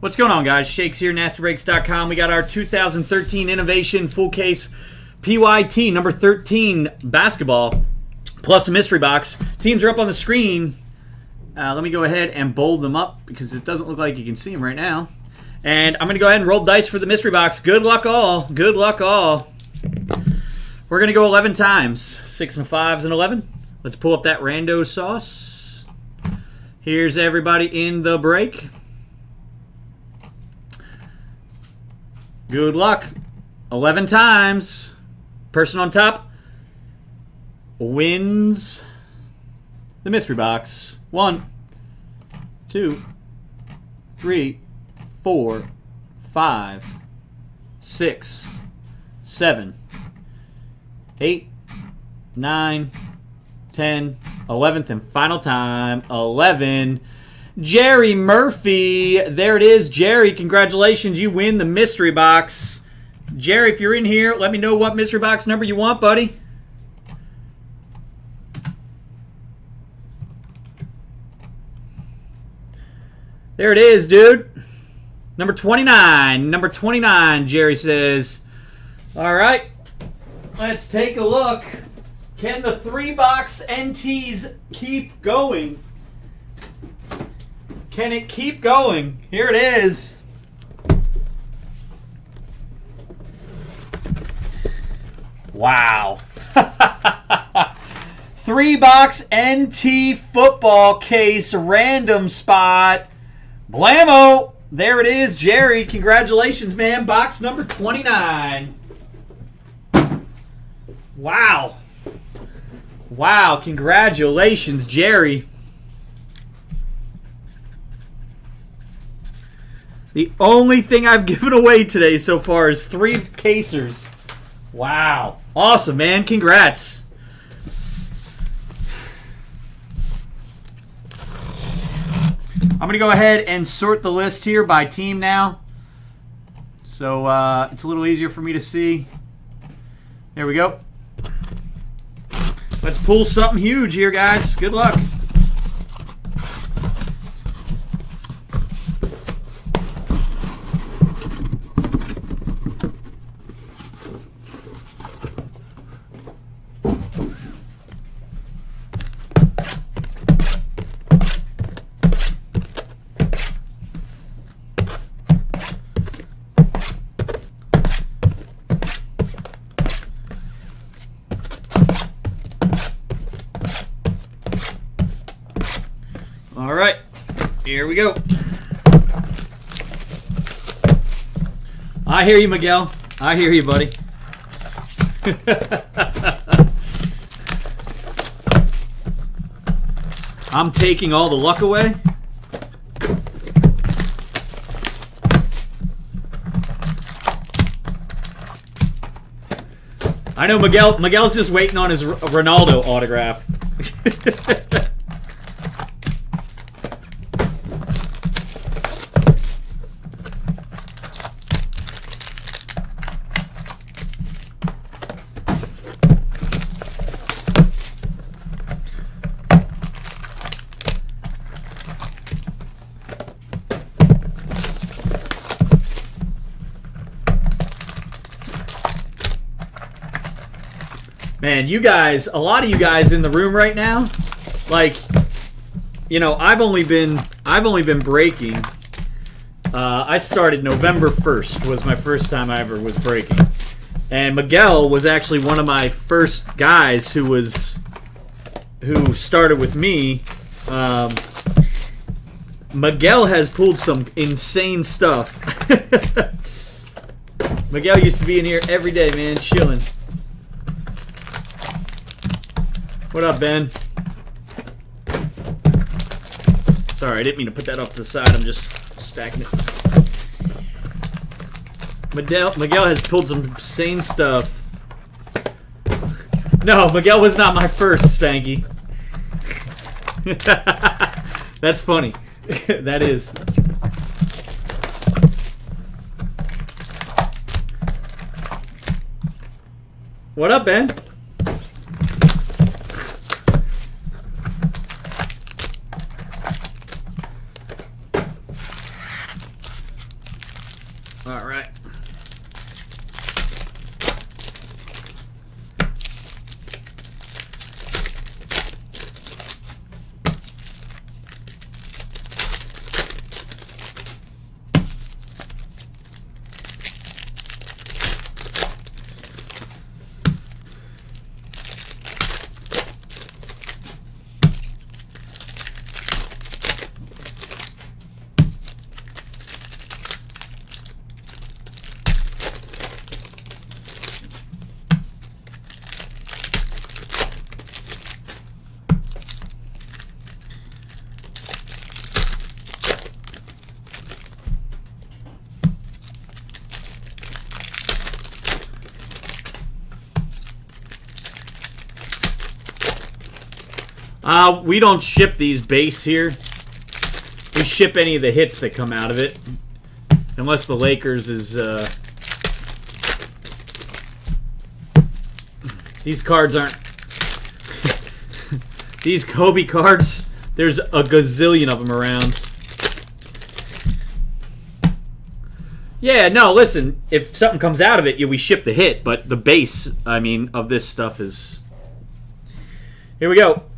What's going on, guys? Shakes here, NastyBreaks.com. We got our 2013 Innovation Full Case PYT number 13 basketball plus a mystery box. Teams are up on the screen. Uh, let me go ahead and bold them up because it doesn't look like you can see them right now. And I'm going to go ahead and roll dice for the mystery box. Good luck, all. Good luck, all. We're going to go 11 times. Six and fives and 11. Let's pull up that rando sauce. Here's everybody in the break. Good luck. 11 times. Person on top wins the mystery box. One, two, three, four, five, six, seven, eight, nine, ten, eleventh, and final time. Eleven. Jerry Murphy. There it is, Jerry. Congratulations. You win the mystery box. Jerry, if you're in here, let me know what mystery box number you want, buddy. There it is, dude. Number 29. Number 29, Jerry says. All right. Let's take a look. Can the three box NTs keep going? Can it keep going? Here it is. Wow. Three box NT football case random spot. Blammo. There it is, Jerry. Congratulations, man. Box number 29. Wow. Wow. Congratulations, Jerry. The only thing I've given away today so far is three casers. Wow. Awesome, man. Congrats. I'm going to go ahead and sort the list here by team now. So uh, it's a little easier for me to see. There we go. Let's pull something huge here, guys. Good luck. Go. I hear you, Miguel. I hear you, buddy. I'm taking all the luck away. I know Miguel. Miguel's just waiting on his Ronaldo autograph. Man, you guys, a lot of you guys in the room right now, like, you know, I've only been, I've only been breaking. Uh, I started November 1st was my first time I ever was breaking, and Miguel was actually one of my first guys who was, who started with me. Um, Miguel has pulled some insane stuff. Miguel used to be in here every day, man, chilling. What up, Ben? Sorry, I didn't mean to put that off to the side. I'm just stacking it. Miguel, Miguel has pulled some insane stuff. No, Miguel was not my first, Spanky. That's funny. that is. What up, Ben? All right. Uh, we don't ship these base here. We ship any of the hits that come out of it. Unless the Lakers is, uh... These cards aren't... these Kobe cards, there's a gazillion of them around. Yeah, no, listen, if something comes out of it, we ship the hit, but the base, I mean, of this stuff is... Here we go.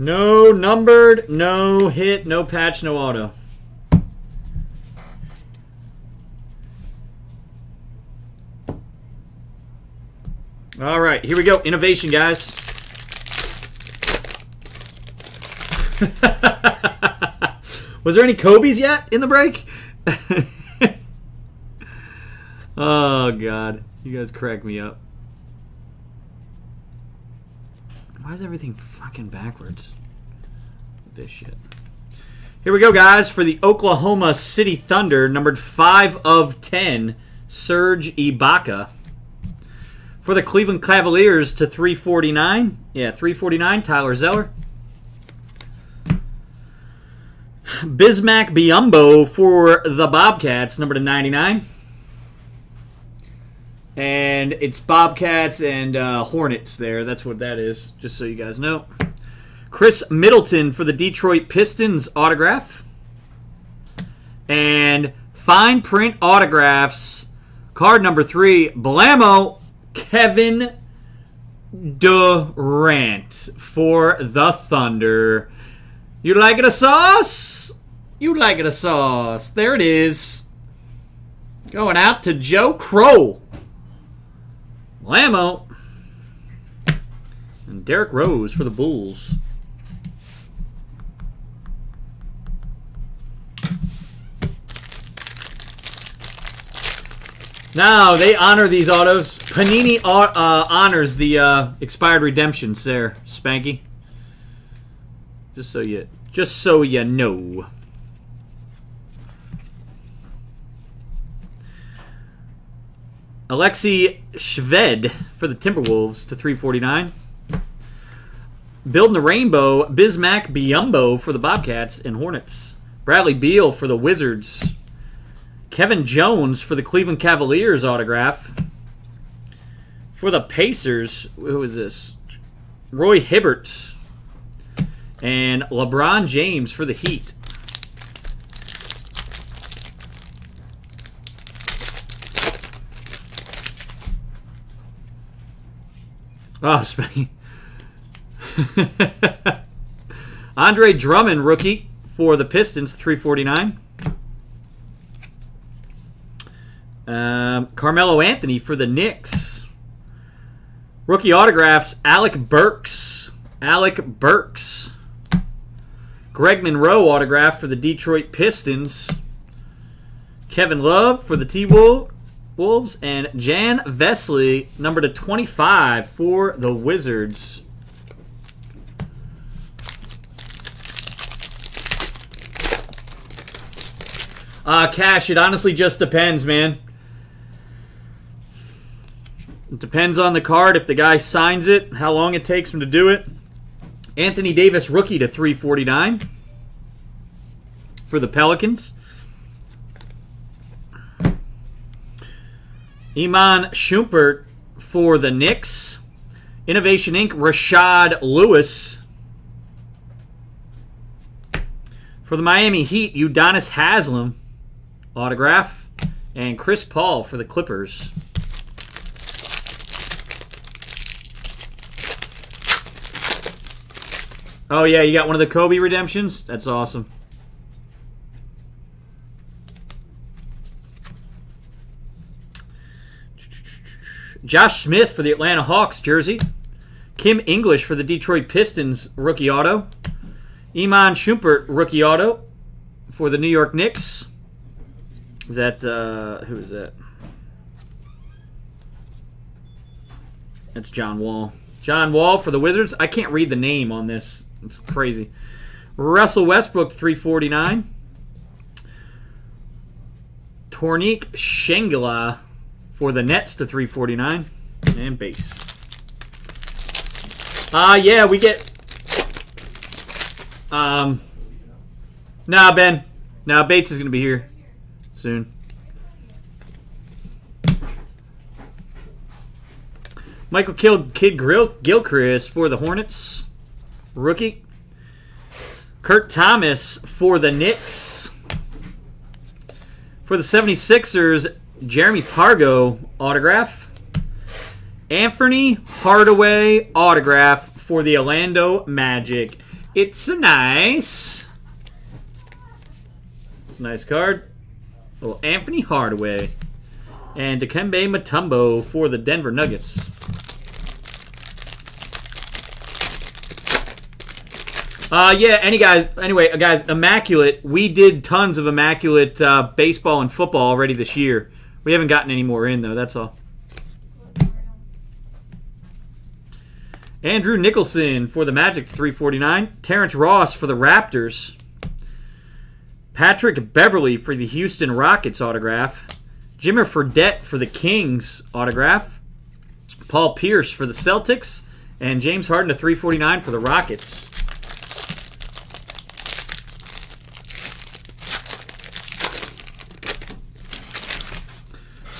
No numbered, no hit, no patch, no auto. All right, here we go. Innovation, guys. Was there any Kobe's yet in the break? oh, God. You guys crack me up. Why is everything fucking backwards? This shit. Here we go, guys, for the Oklahoma City Thunder, numbered 5 of 10, Serge Ibaka. For the Cleveland Cavaliers to 349. Yeah, 349, Tyler Zeller. Bismack Biyombo for the Bobcats, number to 99. And it's Bobcats and uh, Hornets there. That's what that is, just so you guys know. Khris Middleton for the Detroit Pistons autograph. And fine print autographs. Card number three, Blammo, Kevin Durant for the Thunder. You like it a sauce? You like it a sauce. There it is. Going out to Joe Crow. Lamo. And Derrick Rose for the Bulls. Now they honor these autos. Panini uh, honors the uh, expired redemptions there, Spanky. Just so you, just so you know. Alexei Shved for the Timberwolves to 349. Building the Rainbow, Bismack Biyombo for the Bobcats and Hornets. Bradley Beal for the Wizards. Kevin Jones for the Cleveland Cavaliers autograph. For the Pacers, who is this? Roy Hibbert. And LeBron James for the Heat. Oh, Spain. Andre Drummond, rookie for the Pistons, 349. Um, Carmelo Anthony for the Knicks. Rookie autographs, Alec Burks. Alec Burks. Greg Monroe autograph for the Detroit Pistons. Kevin Love for the T-Wolves. Wolves, and Jan Vesely, number to 25 for the Wizards. Uh, cash, it honestly just depends, man. It depends on the card. If the guy signs it, how long it takes him to do it. Anthony Davis, rookie to 349 for the Pelicans. Iman Shumpert for the Knicks. Innovation Inc. Rashard Lewis. For the Miami Heat, Udonis Haslem autograph. And Chris Paul for the Clippers. Oh, yeah, you got one of the Kobe redemptions? That's awesome. Josh Smith for the Atlanta Hawks jersey. Kim English for the Detroit Pistons rookie auto. Iman Shumpert rookie auto for the New York Knicks. Is that uh, who is that? That's John Wall. John Wall for the Wizards. I can't read the name on this. It's crazy. Russell Westbrook 349. Tornike Shengelia for the Nets to 349 and base. Ah, uh, yeah, we get. Um. Nah, Ben. Nah, Bates is gonna be here soon. Michael Kidd, Kid Grill, Gilchrist for the Hornets, rookie. Kurt Thomas for the Knicks. For the 76ers, Jeremy Pargo autograph. Anthony Hardaway autograph for the Orlando Magic. It's a nice. It's a nice card. Well, Anthony Hardaway. And Dikembe Mutombo for the Denver Nuggets. Uh, yeah, any guys, anyway, guys, Immaculate, we did tons of Immaculate uh, baseball and football already this year. We haven't gotten any more in, though, that's all. Andrew Nicholson for the Magic, 349. Terrence Ross for the Raptors. Patrick Beverley for the Houston Rockets autograph. Jimmer Fredette for the Kings autograph. Paul Pierce for the Celtics. And James Harden to 349 for the Rockets.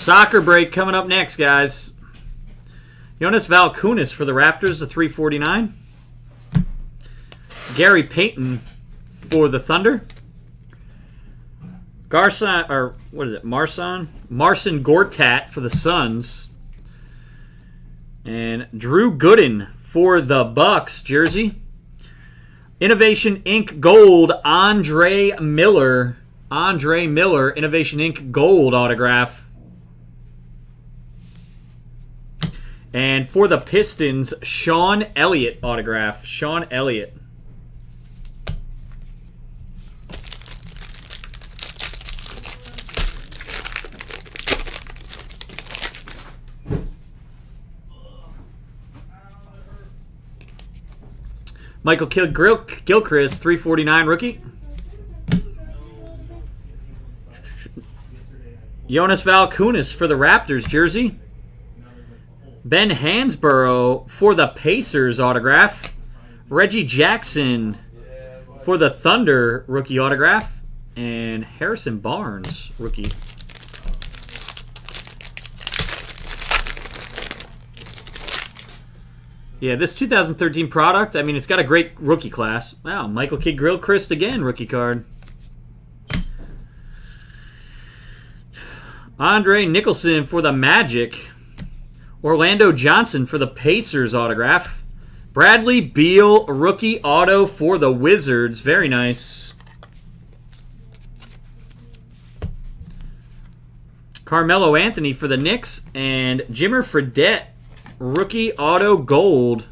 Soccer break coming up next, guys. Jonas Valanciunas for the Raptors, the 349. Gary Payton for the Thunder. Garson, or what is it, Marson? Marcin Gortat for the Suns. And Drew Gooden for the Bucks jersey. Innovation Inc. Gold, Andre Miller. Andre Miller, Innovation Inc. Gold autograph And for the Pistons, Sean Elliott autograph. Sean Elliott. Michael Kidd Gilchrist, 349 rookie. Jonas Valanciunas for the Raptors jersey. Ben Hansbrough for the Pacers autograph. Reggie Jackson for the Thunder rookie autograph. And Harrison Barnes rookie. Yeah, this 2013 product, I mean, it's got a great rookie class. Wow, Michael Kidd Gilchrist again, rookie card. Andre Nicholson for the Magic. Orlando Johnson for the Pacers autograph. Bradley Beal, rookie auto for the Wizards. Very nice. Carmelo Anthony for the Knicks. And Jimmer Fredette, rookie auto gold.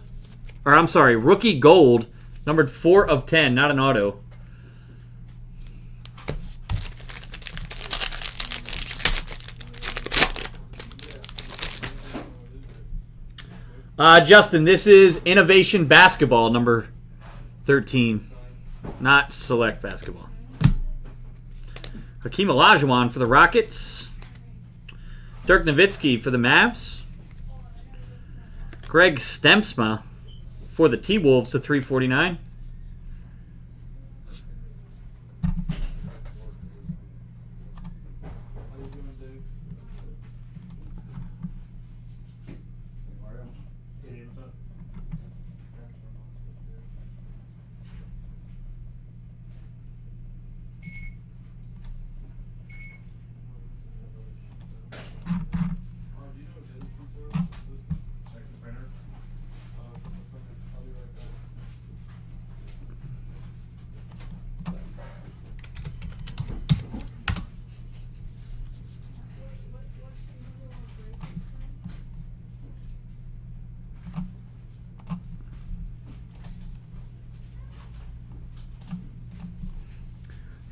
Or I'm sorry, rookie gold. Numbered 4 of 10, not an auto. Uh, Justin, this is Innovation Basketball number 13, not Select Basketball. All Hakeem Olajuwon for the Rockets. Dirk Nowitzki for the Mavs. Greg Stiemsma for the T-Wolves to 349.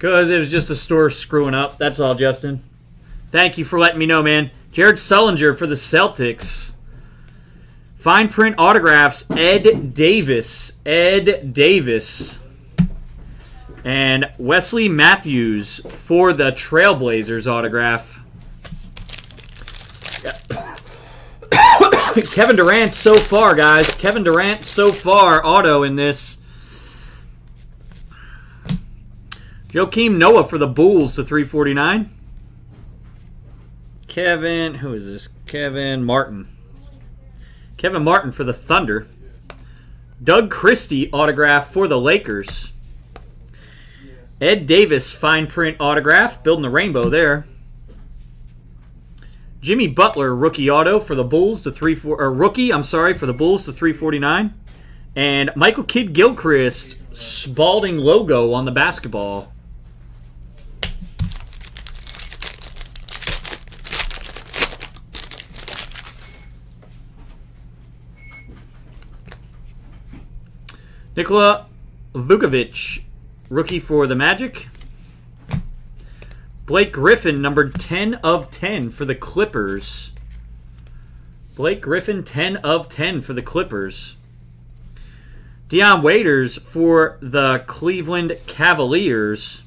Because it was just the store screwing up. That's all, Justin. Thank you for letting me know, man. Jared Sullinger for the Celtics. Fine print autographs, Ed Davis. Ed Davis. And Wesley Matthews for the Trailblazers autograph. Kevin Durant so far, guys. Kevin Durant so far, auto in this. Joakim Noah for the Bulls to 349. Kevin, who is this? Kevin Martin. Kevin Martin for the Thunder. Doug Christie autograph for the Lakers. Ed Davis fine print autograph, building the rainbow there. Jimmy Butler rookie auto for the Bulls to three four rookie, I'm sorry, for the Bulls to 349. And Michael Kidd Gilchrist Spalding logo on the basketball. Nikola Vucevic, rookie for the Magic. Blake Griffin, number 10 of 10 for the Clippers. Blake Griffin, 10 of 10 for the Clippers. Dion Waiters for the Cleveland Cavaliers.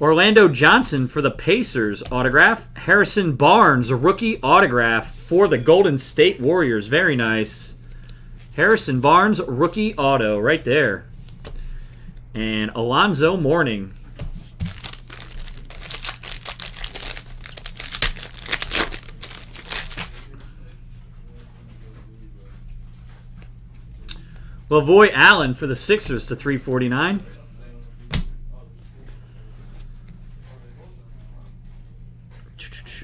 Orlando Johnson for the Pacers autograph. Harrison Barnes, rookie autograph for the Golden State Warriors. Very nice. Harrison Barnes, rookie auto, right there. And Alonzo Mourning. Lavoy Allen for the Sixers to 349.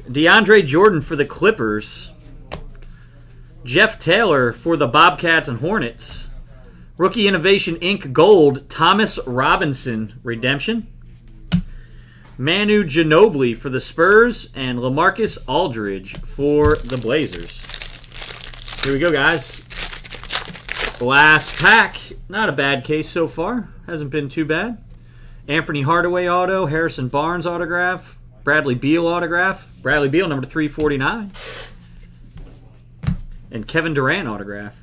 DeAndre Jordan for the Clippers. Jeff Taylor for the Bobcats and Hornets. Rookie Innovation Inc. Gold, Thomas Robinson Redemption. Manu Ginobili for the Spurs and Lamarcus Aldridge for the Blazers. Here we go, guys. Last pack. Not a bad case so far. Hasn't been too bad. Anthony Hardaway auto, Harrison Barnes autograph, Bradley Beal autograph, Bradley Beal number 349 and Kevin Durant autograph.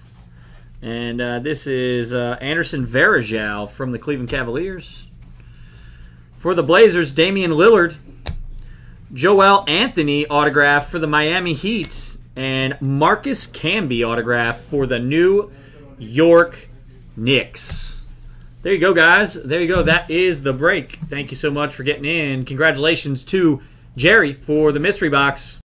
And uh, this is uh, Anderson Varejao from the Cleveland Cavaliers. For the Blazers, Damian Lillard. Joel Anthony autograph for the Miami Heat. And Marcus Camby autograph for the New York Knicks. There you go, guys. There you go. That is the break. Thank you so much for getting in. Congratulations to Jerry for the mystery box.